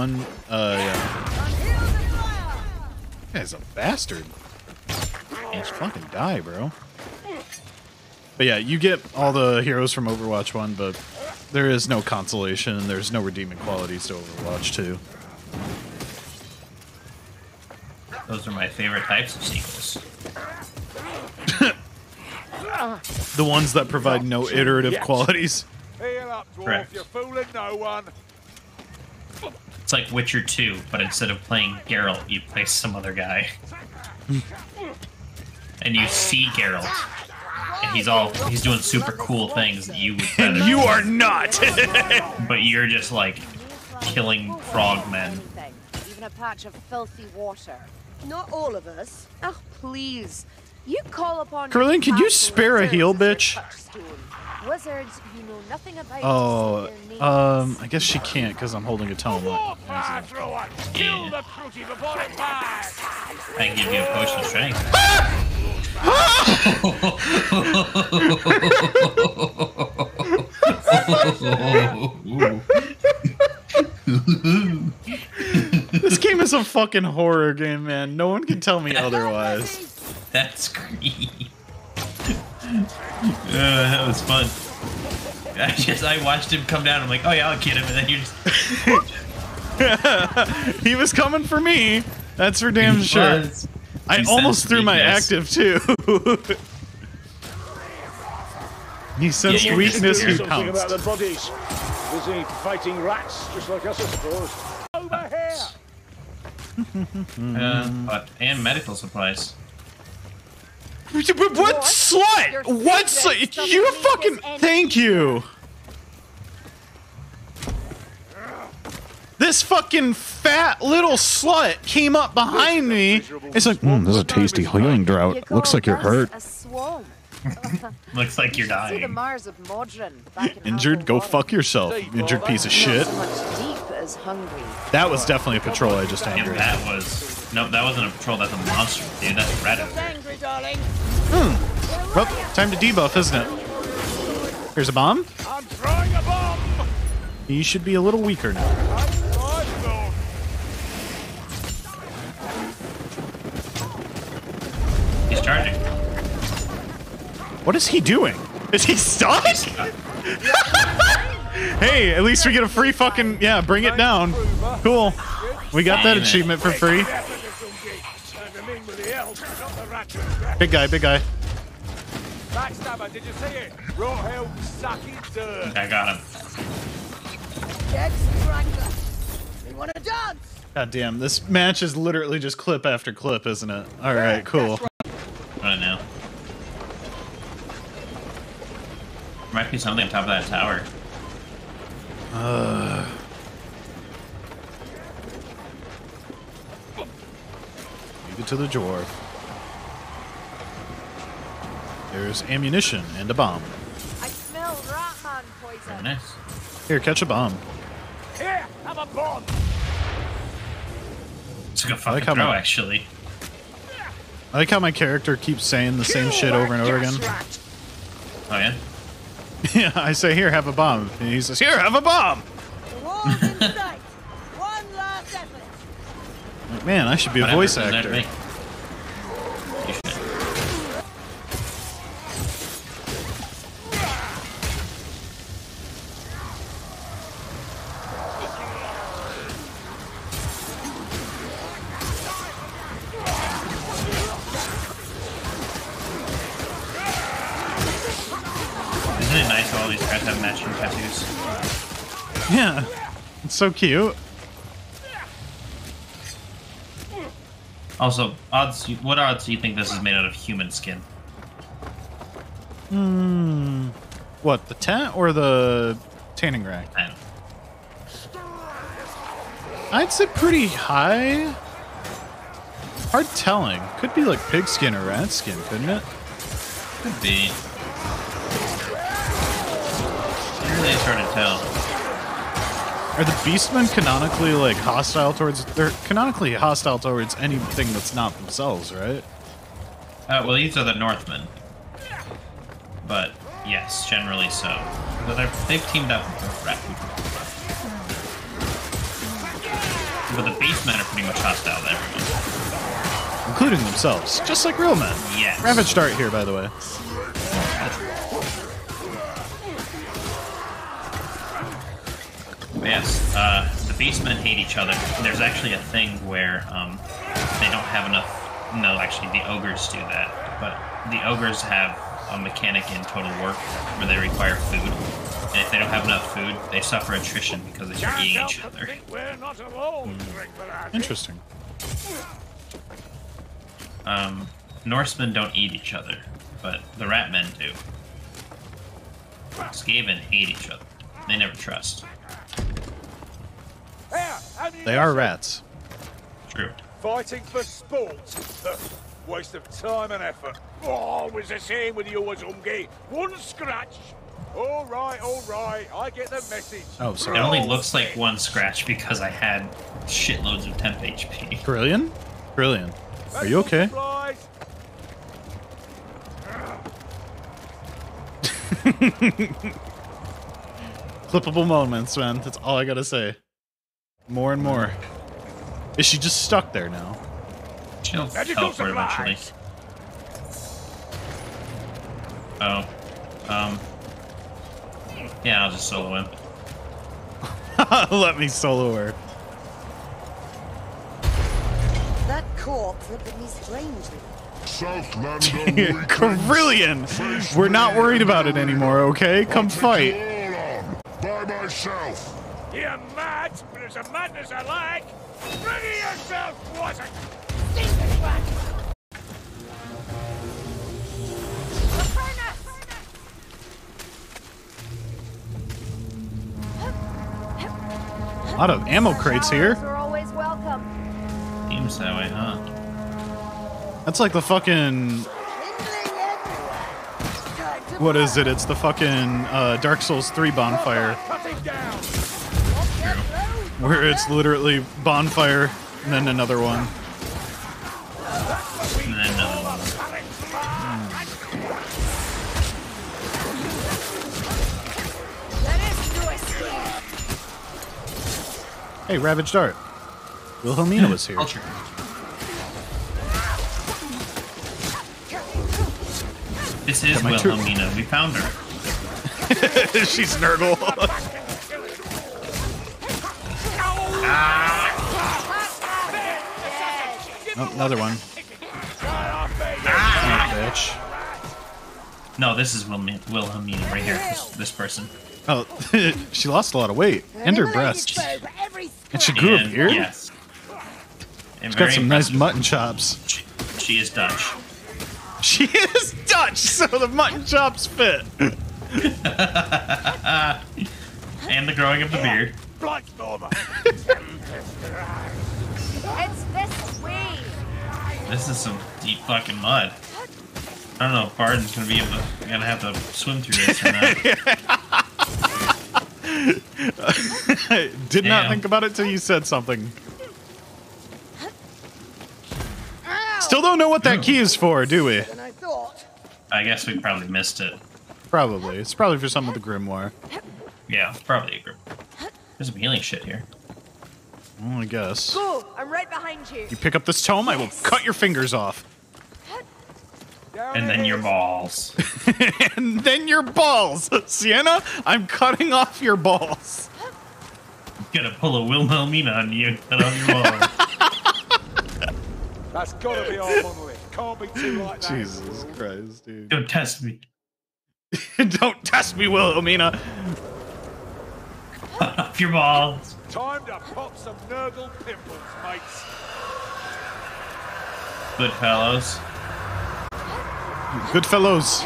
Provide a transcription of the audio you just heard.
One, uh, yeah. Guy's a bastard. Can't fucking die, bro. But yeah, you get all the heroes from Overwatch 1, but there is no consolation and there's no redeeming qualities to Overwatch 2. Those are my favorite types of sequels. The ones that provide no iterative Yes. qualities. Heal up, dwarf. Correct. You're fooling no one. It's like Witcher 2, but instead of playing Geralt, you play some other guy. and you see Geralt. And he's all he's doing super cool things that you would And you do, are not! but you're just like killing frogmen. Anything, Even a patch of filthy water. Not all of us. Oh, please. You call upon. Curlin, can you spare a wizards heal, bitch? Touchstone. Wizards, you know nothing about. oh, to see their names. um, I guess she can't because I'm holding a tome. Fire through it. Kill the fruity before it dies. I can give you a potion of strength. This game is a fucking horror game, man. No one can tell me otherwise. That's great. Uh, that was fun. I just I watched him come down. I'm like, oh yeah, I'll get him, and then you just he was coming for me. That's for damn He sure. was. I He almost sensed threw my active too. he sensed you're weakness. He Something about pounced. the bodies. Busy fighting rats, just like us, I suppose. Over here. Uh, but and medical supplies. What slut? What slut? You fucking. Thank you. This fucking fat little slut came up behind me. It's like, mm, this is a tasty healing You drought. Looks like you're hurt. Looks like you're dying. Mars of Modron. back in Injured? Go fuck yourself, injured piece of shit. Not so much deep as hungry. That was definitely a patrol I just Yeah, that was no, that wasn't a patrol. That's a monster, dude. That's Predator. Angry, darling. Well, time to debuff, isn't it? Here's a bomb. I'm throwing a bomb. He should be a little weaker now. He's charging. What is he doing? Is he stuck? hey, at least we get a free fucking yeah. Bring it down. Cool. We got that achievement for free. And I'm in with the elves, not the ratchet. Big guy, big guy. Backstabber, did you see it? Raw hell, sucky dirt. I got him. Dead strangler. You want to dance? God damn, this match is literally just clip after clip, isn't it? All right, cool. I don't know. Might be something on top of that tower. Leave it to the dwarf. There's ammunition and a bomb. I smell Ratman Very poison. nice. Here, catch a bomb. Here, have a bomb. It's a good I fucking like how throw, my- actually. I like how my character keeps saying the same shit over and over again. Oh yeah. Yeah, I say, here, have a bomb. And he says, here, have a bomb. The wall's in sight. One last effort. Like, man, I should be a Whatever, voice doesn't matter to actor. Isn't it nice how all these guys have matching tattoos? Yeah, it's so cute. Also, odds. What odds do you think this is made out of human skin? Hmm. What, the tent or the tanning rack? I don't. I'd say pretty high. Hard telling. Could be like pig skin or rat skin, couldn't it? Could be. It really hard to tell. Are the Beastmen canonically like hostile towards? They're canonically hostile towards anything that's not themselves, right? Uh, well, these are the Northmen. But yes, generally so. But they're- they've teamed up with the rat people. but the beastmen are pretty much hostile to everyone. Including themselves, just like real men. Yes. Ravage Dart here, by the way. Yes, uh, the beastmen hate each other. There's actually a thing where um, they don't have enough. No, actually, the ogres do that. But the ogres have a mechanic in Total War where they require food. And if they don't have enough food, they suffer attrition because they're eating each other. think we're not alone, Ringberg. Interesting. Um, Norsemen don't eat each other, but the Ratmen do. Skaven hate each other. They never trust. Here, ammunition. They are rats. True. Fighting for sport. Waste of time and effort. Oh, always the same with you, Azumgi. One scratch. All right, all right. I get the message. Oh, sorry. It only looks like one scratch because I had shitloads of temp HP. Brilliant? Brilliant. Are you okay? Clippable moments, man. That's all I gotta say. More and more. Is she just stuck there now? She'll Medical teleport eventually. Oh. Um. Yeah, I'll just solo him. Let me solo her. That corpse looked at me strangely. Kerillian! We're not worried about it anymore, okay? Come fight. you on, by myself. You're mad, but it's a madness I like. Ready yourself, was it? A lot of ammo crates here. Are always welcome. Seems that way, huh? That's like the fucking. What is it? It's the fucking uh, Dark Souls 3 bonfire. Cut him down. Where it's literally bonfire and then another one. And then another one. Hmm. Hey, Ravage Dart. Wilhelmina was here. Culture. This is Got my Wilhelmina. We found her. She's Nurgle. oh, another one. Oh, bitch. No, this is Wilhelmina, Wilhelmina right here. This, this person. Oh, she lost a lot of weight and her breasts. And she grew a And beard? Yes. And She's got very some nice mutton chops. She, she is Dutch. She is Dutch, so the mutton chops fit. And the growing of the beard. This is some deep fucking mud. I don't know if Bardin's gonna be able to gonna have to swim through this or not. Did not think about it till you said something. Still don't know what that key is for, do we? I guess we probably missed it. Probably. It's probably for some of the grimoire. Yeah, probably a group. There's some healing shit here. Well, I guess. Go. I'm right behind you. You pick up this tome, I will cut your fingers off. Down And then it your balls. and then your balls. Sienna, I'm cutting off your balls. I'm Gonna pull a Wilhelmina on you and cut off your balls. That's gotta be our monolith. Can't be too like that. Jesus Christ, dude. Don't test me. Don't test me, Wilhelmina. Cut off your balls. Time to pop some Nurgle pimples, mates. Good fellows. Good fellows.